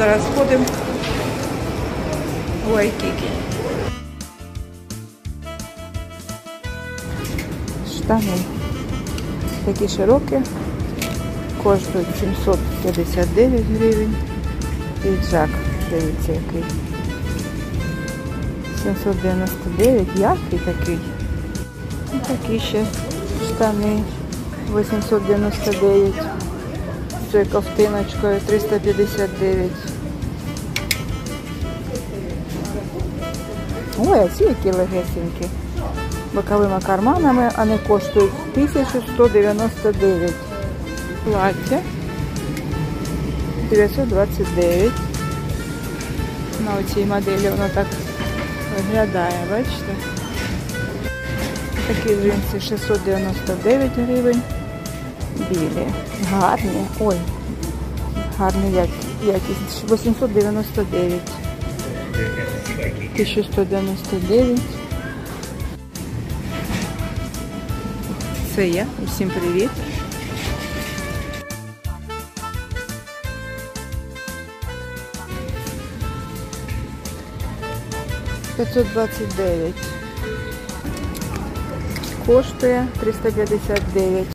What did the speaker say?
зараз ходимо у Айкікі. Штани такі широкі, коштують 759 гривень. Піджак, дивіться який. 799, яркий такий. І такі ще штани 899. Цією ковтиночкою 359. Ой, а ці які легесенькі. Боковими карманами, вони коштують 1199. Плаття 929. На оцій моделі воно так виглядає, бачите? Такі джинси 699 гривень. Білі. Гарні. Ой, гарні як- якість. 899. 1199. Це я. Усім привіт. П'ятсот двадцять дев'ять. Коштує 359.